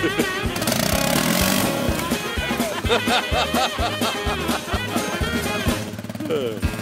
Ha ha ha ha ha ha!